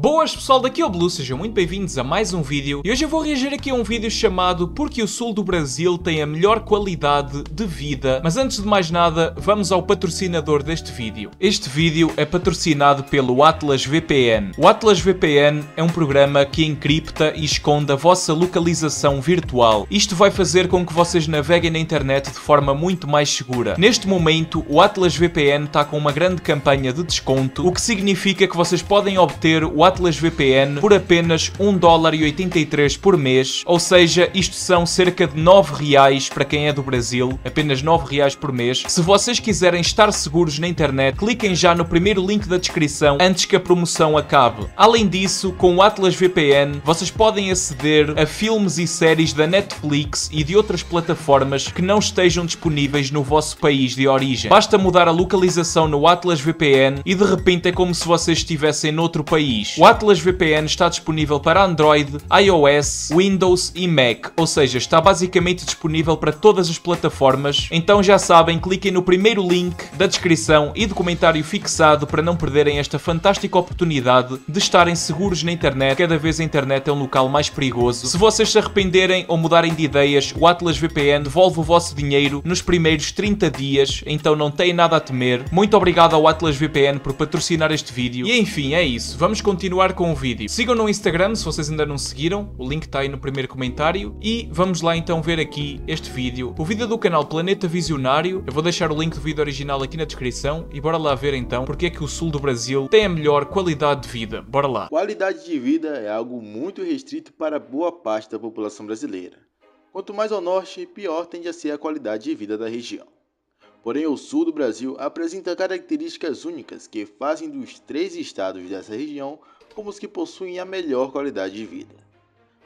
Boas pessoal, daqui é o Blue, sejam muito bem-vindos a mais um vídeo. E hoje eu vou reagir aqui a um vídeo chamado Porque o Sul do Brasil tem a melhor qualidade de vida? Mas antes de mais nada, vamos ao patrocinador deste vídeo. Este vídeo é patrocinado pelo Atlas VPN O Atlas VPN é um programa que encripta e esconde a vossa localização virtual. Isto vai fazer com que vocês naveguem na internet de forma muito mais segura. Neste momento, o Atlas VPN está com uma grande campanha de desconto O que significa que vocês podem obter o Atlas VPN por apenas 1 dólar e 83 por mês, ou seja, isto são cerca de 9 reais para quem é do Brasil, apenas 9 reais por mês. Se vocês quiserem estar seguros na internet, cliquem já no primeiro link da descrição antes que a promoção acabe. Além disso, com o Atlas VPN, vocês podem aceder a filmes e séries da Netflix e de outras plataformas que não estejam disponíveis no vosso país de origem. Basta mudar a localização no Atlas VPN e de repente é como se vocês estivessem noutro país. O Atlas VPN está disponível para Android, iOS, Windows e Mac, ou seja, está basicamente disponível para todas as plataformas. Então já sabem, cliquem no primeiro link da descrição e do comentário fixado para não perderem esta fantástica oportunidade de estarem seguros na internet. Cada vez a internet é um local mais perigoso. Se vocês se arrependerem ou mudarem de ideias, o Atlas VPN devolve o vosso dinheiro nos primeiros 30 dias, então não têm nada a temer. Muito obrigado ao Atlas VPN por patrocinar este vídeo. E enfim, é isso. Vamos continuar continuar com o vídeo. Sigam no Instagram se vocês ainda não seguiram, o link está aí no primeiro comentário. E vamos lá então ver aqui este vídeo. O vídeo do canal Planeta Visionário, eu vou deixar o link do vídeo original aqui na descrição e bora lá ver então porque é que o sul do Brasil tem a melhor qualidade de vida. Bora lá. Qualidade de vida é algo muito restrito para boa parte da população brasileira. Quanto mais ao norte, pior tende a ser a qualidade de vida da região. Porém, o sul do Brasil apresenta características únicas que fazem dos três estados dessa região como os que possuem a melhor qualidade de vida.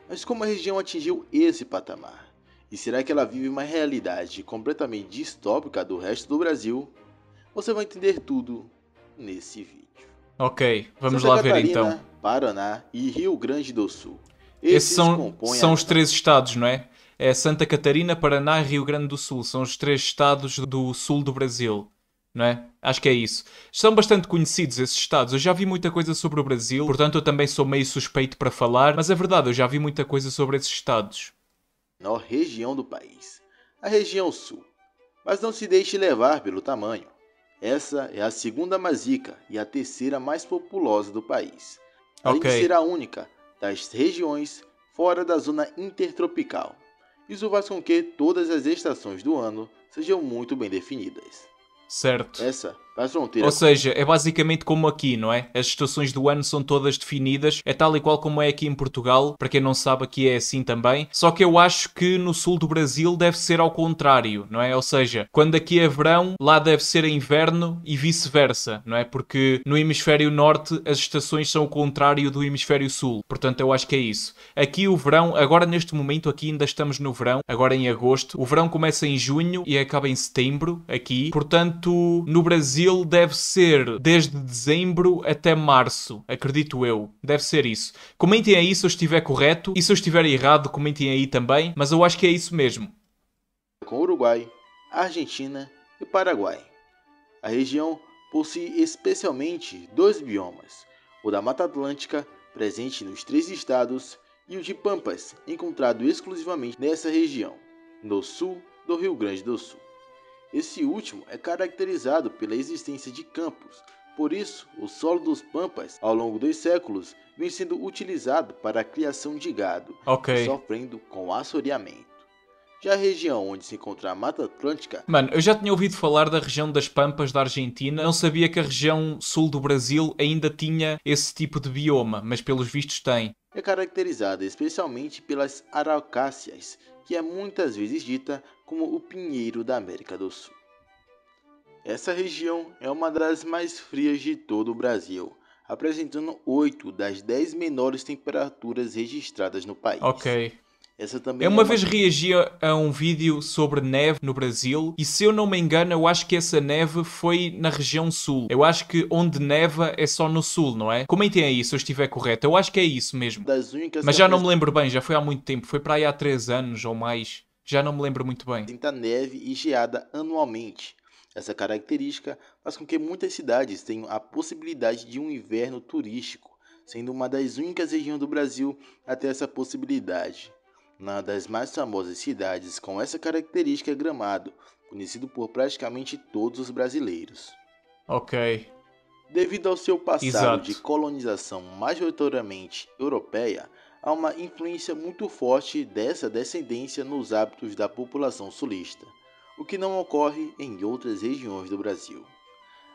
Mas como a região atingiu esse patamar? E será que ela vive uma realidade completamente distópica do resto do Brasil? Você vai entender tudo nesse vídeo. Ok, vamos Santa lá Catarina, ver então. Paraná e Rio Grande do Sul. Esses, Esses são, são os três estados, não é? É Santa Catarina, Paraná e Rio Grande do Sul. São os três estados do sul do Brasil não é? Acho que é isso. São bastante conhecidos esses estados. Eu já vi muita coisa sobre o Brasil, portanto eu também sou meio suspeito para falar, mas é verdade, eu já vi muita coisa sobre esses estados. Na região do país, a região sul. Mas não se deixe levar pelo tamanho. Essa é a segunda mais rica e a terceira mais populosa do país. Além okay. de ser a única das regiões fora da zona intertropical. Isso faz com que todas as estações do ano sejam muito bem definidas. Certo. Essa fronteira. Ou seja, é basicamente como aqui, não é? As estações do ano são todas definidas, é tal e qual como é aqui em Portugal. Para quem não sabe, aqui é assim também. Só que eu acho que no sul do Brasil deve ser ao contrário, não é? Ou seja, quando aqui é verão, lá deve ser inverno e vice-versa, não é? Porque no hemisfério norte as estações são o contrário do hemisfério sul. Portanto, eu acho que é isso. Aqui o verão, agora neste momento, aqui ainda estamos no verão, agora em agosto. O verão começa em junho e acaba em setembro, aqui. Portanto, no Brasil Brasil deve ser desde dezembro até março, acredito eu. Deve ser isso. Comentem aí se eu estiver correto e se eu estiver errado, comentem aí também, mas eu acho que é isso mesmo. Com Uruguai, Argentina e Paraguai. A região possui especialmente dois biomas: o da Mata Atlântica, presente nos três estados, e o de Pampas, encontrado exclusivamente nessa região, no sul do Rio Grande do Sul. Esse último é caracterizado pela existência de campos, por isso, o solo dos Pampas, ao longo dos séculos, vem sendo utilizado para a criação de gado, okay. sofrendo com assoreamento. Já a região onde se encontra a Mata Atlântica. Mano, eu já tinha ouvido falar da região das Pampas da Argentina, não sabia que a região sul do Brasil ainda tinha esse tipo de bioma, mas pelos vistos tem. É caracterizada especialmente pelas araucáceas, que é muitas vezes dita como o pinheiro da América do Sul. Essa região é uma das mais frias de todo o Brasil, apresentando 8 das 10 menores temperaturas registradas no país. Ok. Essa também eu uma, é uma vez reagi a um vídeo sobre neve no Brasil e se eu não me engano, eu acho que essa neve foi na região sul. Eu acho que onde neva é só no sul, não é? Comentem aí se eu estiver correto. Eu acho que é isso mesmo. Mas já não me lembro bem, já foi há muito tempo. Foi para aí há 3 anos ou mais. Já não me lembro muito bem. Tenta neve e geada anualmente. Essa característica faz com que muitas cidades tenham a possibilidade de um inverno turístico, sendo uma das únicas regiões do Brasil a ter essa possibilidade. Uma das mais famosas cidades com essa característica é Gramado, conhecido por praticamente todos os brasileiros. Ok. Devido ao seu passado Exato. de colonização majoritariamente europeia, há uma influência muito forte dessa descendência nos hábitos da população sulista, o que não ocorre em outras regiões do Brasil.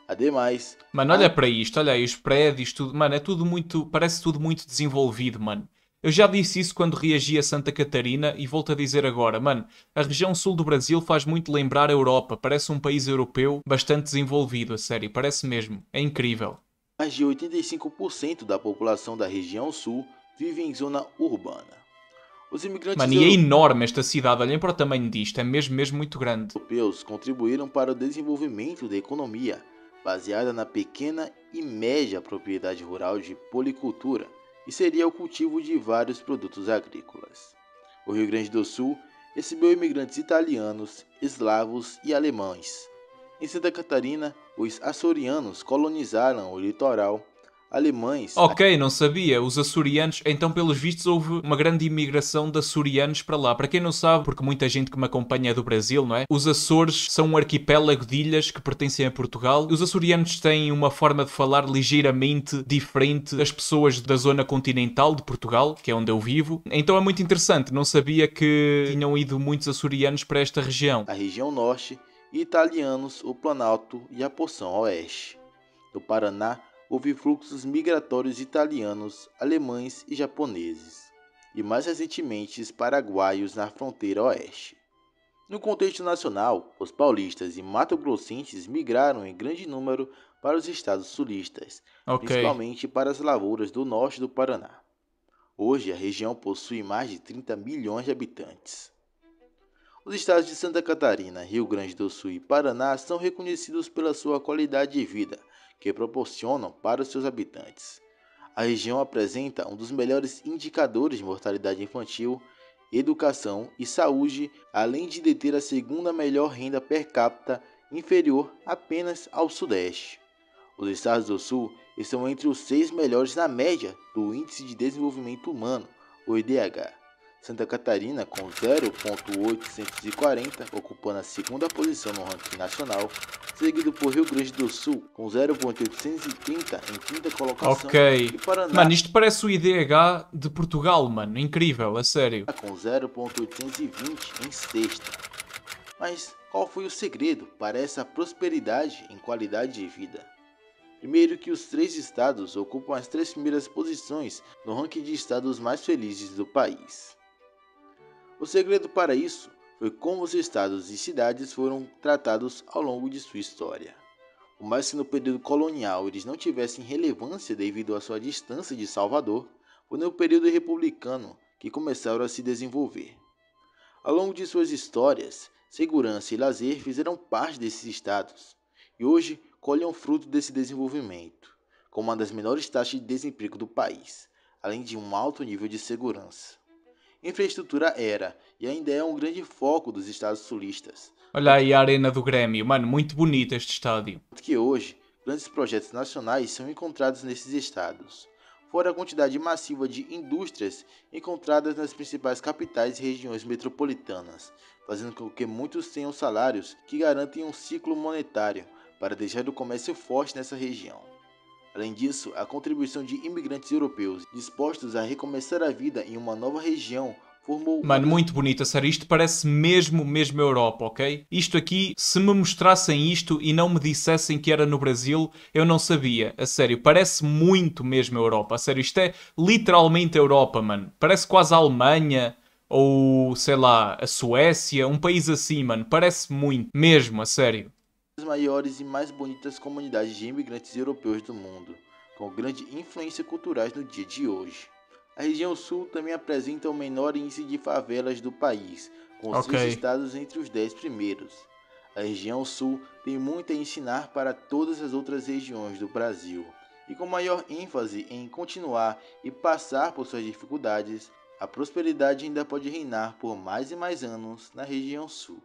Ademais, Mano, olha para isto, olha aí os prédios, tudo. Mano, é tudo muito. Parece tudo muito desenvolvido, mano. Eu já disse isso quando reagi a Santa Catarina e volto a dizer agora, mano, a região sul do Brasil faz muito lembrar a Europa, parece um país europeu bastante desenvolvido, a sério, parece mesmo, é incrível. mais de 85% da população da região sul vive em zona urbana. Os imigrantes Mano, e é enorme esta cidade, olhem para o tamanho disto, é mesmo, mesmo muito grande. europeus contribuíram para o desenvolvimento da economia, baseada na pequena e média propriedade rural de policultura, e seria o cultivo de vários produtos agrícolas. O Rio Grande do Sul recebeu imigrantes italianos, eslavos e alemães. Em Santa Catarina, os açorianos colonizaram o litoral, alemães Ok, não sabia. Os açorianos, então, pelos vistos, houve uma grande imigração de açorianos para lá. Para quem não sabe, porque muita gente que me acompanha é do Brasil, não é? Os Açores são um arquipélago de ilhas que pertencem a Portugal. Os açorianos têm uma forma de falar ligeiramente diferente das pessoas da zona continental de Portugal, que é onde eu vivo. Então é muito interessante. Não sabia que tinham ido muitos açorianos para esta região. a região norte e italianos o Planalto e a porção oeste. No Paraná, houve fluxos migratórios italianos, alemães e japoneses, e mais recentemente os paraguaios na fronteira oeste. No contexto nacional, os paulistas e mato-grossenses migraram em grande número para os estados sulistas, Ok. principalmente para as lavouras do norte do Paraná. Hoje, a região possui mais de 30 milhões de habitantes. Os estados de Santa Catarina, Rio Grande do Sul e Paraná são reconhecidos pela sua qualidade de vida que proporcionam para os seus habitantes. A região apresenta um dos melhores indicadores de mortalidade infantil, educação e saúde, além de deter a segunda melhor renda per capita, inferior apenas ao Sudeste. Os estados do Sul estão entre os seis melhores na média do Índice de Desenvolvimento Humano, o IDH. Santa Catarina, com 0.840, ocupando a segunda posição no ranking nacional, seguido por Rio Grande do Sul, com 0.830 em quinta colocação, Ok. e Paraná Mano, isto parece o IDH de Portugal, mano. Incrível, a sério. com 0.820 em sexta. Mas qual foi o segredo para essa prosperidade em qualidade de vida? Primeiro que os três estados ocupam as três primeiras posições no ranking de estados mais felizes do país. O segredo para isso foi como os estados e cidades foram tratados ao longo de sua história. Por mais que no período colonial eles não tivessem relevância devido à sua distância de Salvador, foi no período republicano que começaram a se desenvolver. Ao longo de suas histórias, segurança e lazer fizeram parte desses estados e hoje colhem fruto desse desenvolvimento, com uma das menores taxas de desemprego do país, além de um alto nível de segurança. Infraestrutura era e ainda é um grande foco dos estados sulistas, Olha aí a arena do Grêmio, mano, muito bonito este estádio. que hoje grandes projetos nacionais são encontrados nesses estados, fora a quantidade massiva de indústrias encontradas nas principais capitais e regiões metropolitanas, fazendo com que muitos tenham salários que garantem um ciclo monetário para deixar o comércio forte nessa região. Além disso, a contribuição de imigrantes europeus dispostos a recomeçar a vida em uma nova região formou Mano, muito bonito, a sério. Isto parece mesmo, mesmo Europa, ok? Isto aqui, se me mostrassem isto e não me dissessem que era no Brasil, eu não sabia. A sério, parece muito mesmo Europa. A sério, isto é literalmente Europa, mano. Parece quase a Alemanha ou, sei lá, a Suécia, um país assim, mano. Parece muito, mesmo, a sério. Das maiores e mais bonitas comunidades de imigrantes europeus do mundo, com grande influência culturais no dia de hoje. A região sul também apresenta o menor índice de favelas do país, com Ok. seis estados entre os dez primeiros. A região sul tem muito a ensinar para todas as outras regiões do Brasil, e com maior ênfase em continuar e passar por suas dificuldades, a prosperidade ainda pode reinar por mais e mais anos na região sul.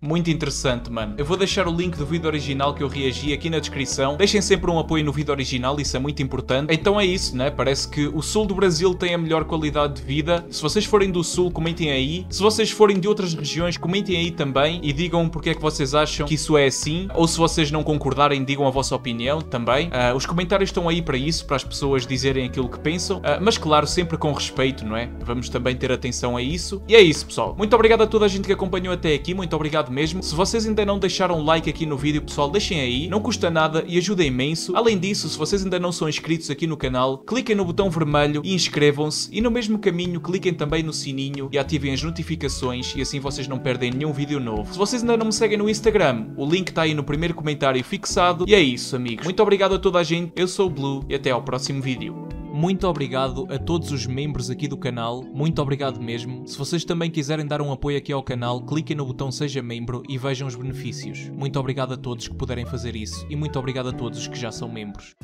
Muito interessante, mano. Eu vou deixar o link do vídeo original que eu reagi aqui na descrição. Deixem sempre um apoio no vídeo original, isso é muito importante. Então é isso, né? Parece que o sul do Brasil tem a melhor qualidade de vida. Se vocês forem do sul, comentem aí. Se vocês forem de outras regiões, comentem aí também e digam porque é que vocês acham que isso é assim. Ou se vocês não concordarem, digam a vossa opinião também. Uh, os comentários estão aí para isso, para as pessoas dizerem aquilo que pensam. Uh, mas claro, sempre com respeito, não é? Vamos também ter atenção a isso. E é isso, pessoal. Muito obrigado a toda a gente que acompanhou até aqui. Muito obrigado mesmo. Se vocês ainda não deixaram like aqui no vídeo, pessoal, deixem aí, não custa nada e ajuda imenso. Além disso, se vocês ainda não são inscritos aqui no canal, cliquem no botão vermelho e inscrevam-se. E no mesmo caminho, cliquem também no sininho e ativem as notificações e assim vocês não perdem nenhum vídeo novo. Se vocês ainda não me seguem no Instagram, o link está aí no primeiro comentário fixado. E é isso, amigos. Muito obrigado a toda a gente, eu sou o Blue e até ao próximo vídeo. Muito obrigado a todos os membros aqui do canal, muito obrigado mesmo. Se vocês também quiserem dar um apoio aqui ao canal, cliquem no botão Seja Membro e vejam os benefícios. Muito obrigado a todos que puderem fazer isso e muito obrigado a todos que já são membros.